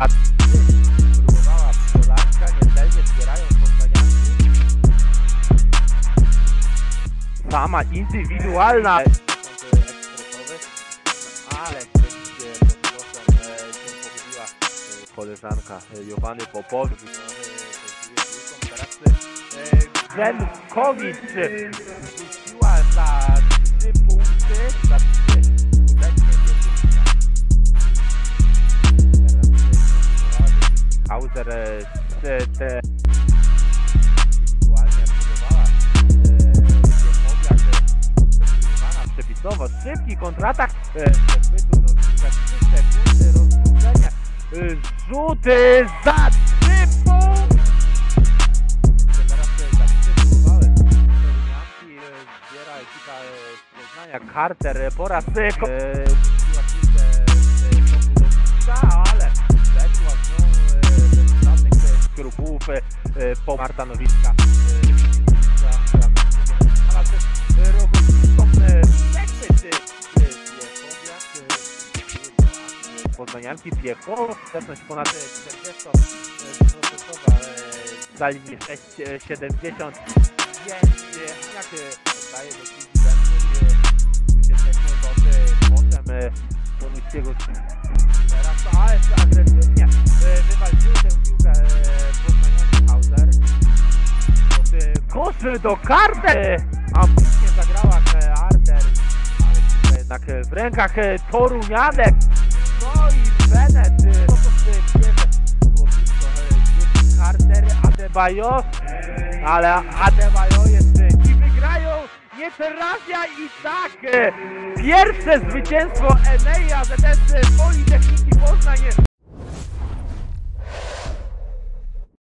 A ty próbowała pszczelarka, niecelnie zbierając postawianki. Sama indywidualna. Ale koleżanka Jowany Popowicz. Zenkowicz. Hauser e, te, te indywidualnie próbowała Piechowiak przepisywana przepisowo szybki kontratak e, przechwytu Nowicka 3 sekundy rozróżnienia e, rzuty za 3 punkty. E, za 3 próbowały. Torunianki e, zbiera ekipa e, Poznania Carter e, po raz skrupułów e, po Marta Nowicka. Ale też e, robotnikom e, przechwyt, e, e, Piechowiak, e, e, Poznanianki Piechow, wstępność ponad e, 40 e, e, za linię 6,70 jak e, oddaje do jesteśmy pod kątem Toruńskiego teraz AS agresywnie do karty! Ambitnie zagrała e, Arter, ale jednak e, w rękach e, Torunianek. No i Bennett, e, to co e, Judy Carter, Adebayo, ale Adebayo jest e, i wygrają nie trafia i tak e, pierwsze zwycięstwo Eneja ZS Politechniki Poznań